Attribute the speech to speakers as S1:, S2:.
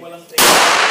S1: Boa
S2: noite.